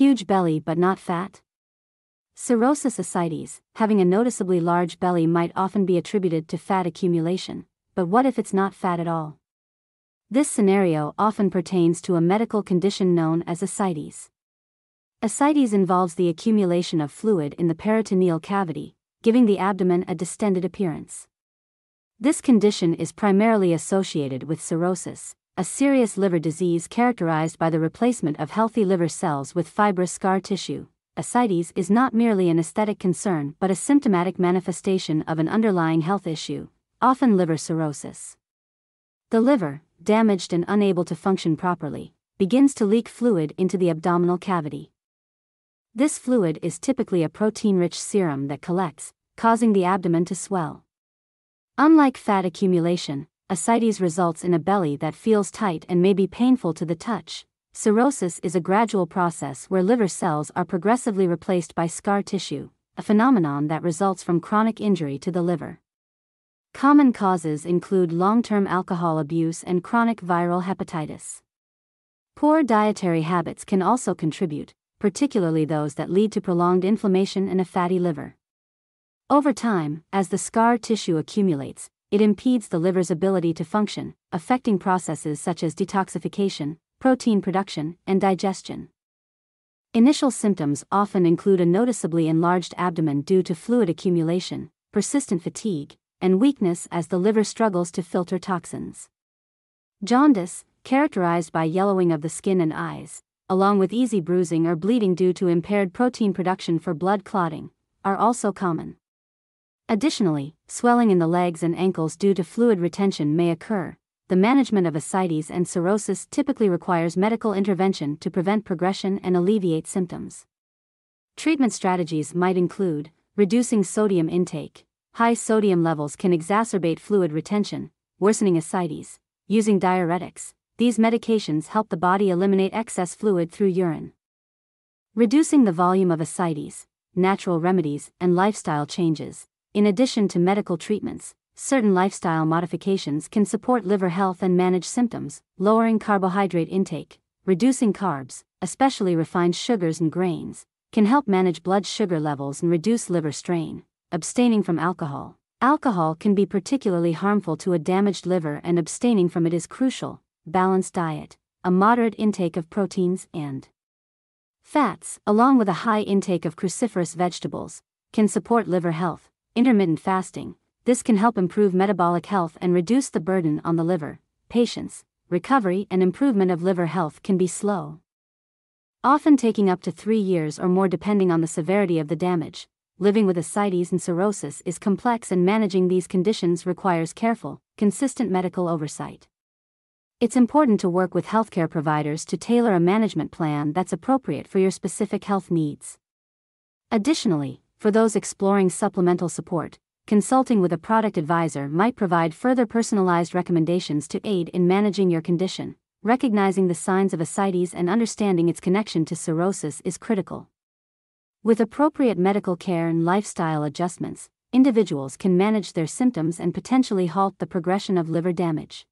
Huge belly but not fat? Cirrhosis ascites, having a noticeably large belly might often be attributed to fat accumulation, but what if it's not fat at all? This scenario often pertains to a medical condition known as ascites. Ascites involves the accumulation of fluid in the peritoneal cavity, giving the abdomen a distended appearance. This condition is primarily associated with cirrhosis, a serious liver disease characterized by the replacement of healthy liver cells with fibrous scar tissue. Ascites is not merely an aesthetic concern but a symptomatic manifestation of an underlying health issue, often liver cirrhosis. The liver, damaged and unable to function properly, begins to leak fluid into the abdominal cavity. This fluid is typically a protein rich serum that collects, causing the abdomen to swell. Unlike fat accumulation, ascites results in a belly that feels tight and may be painful to the touch. Cirrhosis is a gradual process where liver cells are progressively replaced by scar tissue, a phenomenon that results from chronic injury to the liver. Common causes include long term alcohol abuse and chronic viral hepatitis. Poor dietary habits can also contribute, particularly those that lead to prolonged inflammation and a fatty liver. Over time, as the scar tissue accumulates, it impedes the liver's ability to function, affecting processes such as detoxification, protein production, and digestion. Initial symptoms often include a noticeably enlarged abdomen due to fluid accumulation, persistent fatigue, and weakness as the liver struggles to filter toxins. Jaundice, characterized by yellowing of the skin and eyes, along with easy bruising or bleeding due to impaired protein production for blood clotting, are also common. Additionally, swelling in the legs and ankles due to fluid retention may occur. The management of ascites and cirrhosis typically requires medical intervention to prevent progression and alleviate symptoms. Treatment strategies might include reducing sodium intake. High sodium levels can exacerbate fluid retention, worsening ascites. Using diuretics, these medications help the body eliminate excess fluid through urine. Reducing the volume of ascites, natural remedies, and lifestyle changes in addition to medical treatments, certain lifestyle modifications can support liver health and manage symptoms, lowering carbohydrate intake, reducing carbs, especially refined sugars and grains, can help manage blood sugar levels and reduce liver strain, abstaining from alcohol. Alcohol can be particularly harmful to a damaged liver and abstaining from it is crucial. Balanced diet, a moderate intake of proteins and fats, along with a high intake of cruciferous vegetables, can support liver health intermittent fasting, this can help improve metabolic health and reduce the burden on the liver. Patients, recovery, and improvement of liver health can be slow. Often taking up to three years or more depending on the severity of the damage. Living with ascites and cirrhosis is complex and managing these conditions requires careful, consistent medical oversight. It's important to work with healthcare providers to tailor a management plan that's appropriate for your specific health needs. Additionally, for those exploring supplemental support, consulting with a product advisor might provide further personalized recommendations to aid in managing your condition. Recognizing the signs of ascites and understanding its connection to cirrhosis is critical. With appropriate medical care and lifestyle adjustments, individuals can manage their symptoms and potentially halt the progression of liver damage.